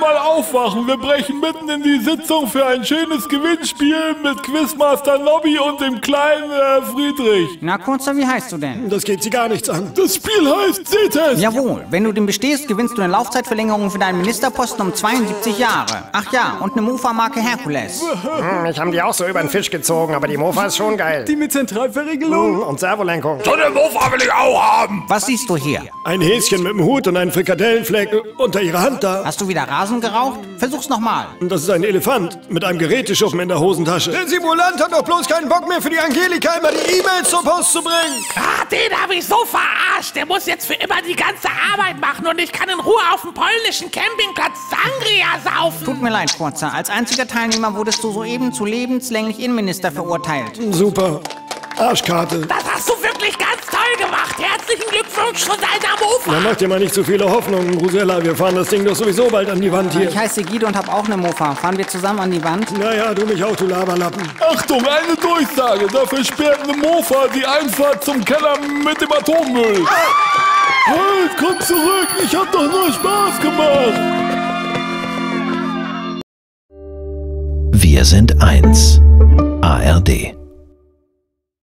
humble aufwachen. Wir brechen mitten in die Sitzung für ein schönes Gewinnspiel mit Quizmaster Nobby und dem kleinen äh, Friedrich. Na, Kurzer, wie heißt du denn? Das geht sie gar nichts an. Das Spiel heißt Sehtest. Jawohl, wenn du den bestehst, gewinnst du eine Laufzeitverlängerung für deinen Ministerposten um 72 Jahre. Ach ja, und eine Mofa-Marke Herkules. Hm, mich haben die auch so über den Fisch gezogen, aber die Mofa ist schon geil. Die mit Zentralverriegelung. Hm, und Servolenkung. So eine Mofa will ich auch haben. Was siehst du hier? Ein Häschen mit dem Hut und einen Frikadellenfleck unter ihrer Hand da. Hast du wieder Rasen geraucht? Versuch's nochmal. Das ist ein Elefant mit einem Geräteschuppen in der Hosentasche. Der Simulant hat doch bloß keinen Bock mehr für die Angelika immer die E-Mails zur Post zu bringen. Ah, den habe ich so verarscht. Der muss jetzt für immer die ganze Arbeit machen und ich kann in Ruhe auf dem polnischen Campingplatz Sangria saufen. Tut mir leid, Kurzer. Als einziger Teilnehmer wurdest du soeben zu lebenslänglich Innenminister verurteilt. Super. Arschkarte. Das hast du wirklich. Herzlichen Glückwunsch zu deiner Mofa. Na, mach dir mal nicht zu viele Hoffnungen, Rosella. Wir fahren das Ding doch sowieso bald an die Wand hier. Ich heiße Guido und habe auch eine Mofa. Fahren wir zusammen an die Wand? Naja, du mich auch, du Laberlappen. Achtung, eine Durchsage. Dafür sperrt eine Mofa die Einfahrt zum Keller mit dem Atommüll. Halt, komm zurück. Ich hab doch nur Spaß gemacht. Wir sind eins. ARD.